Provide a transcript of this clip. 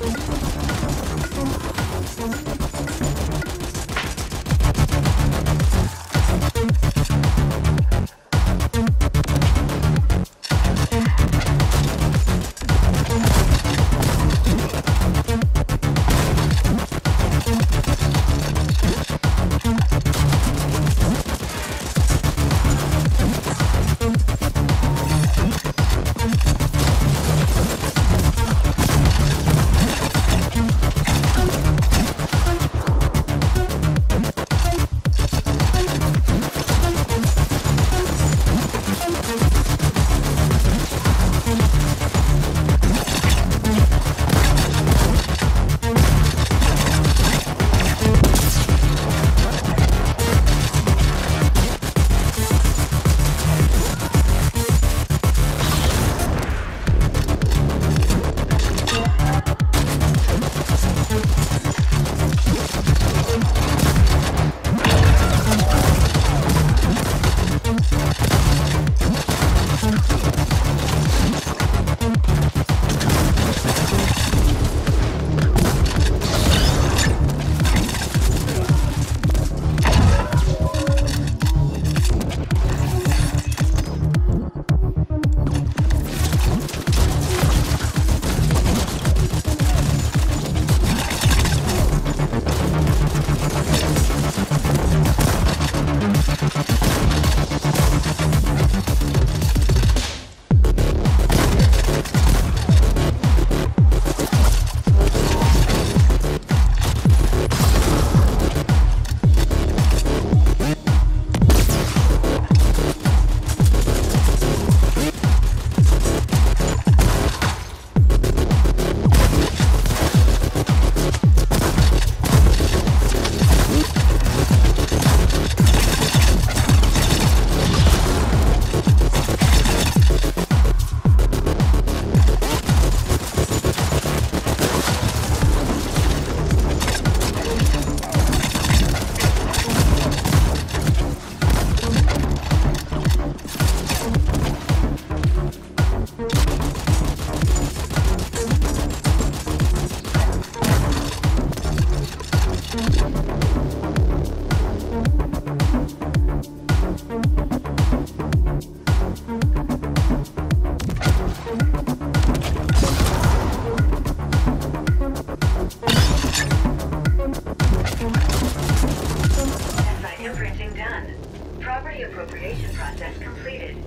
Thank you. Fingerprinting done. Property appropriation process completed.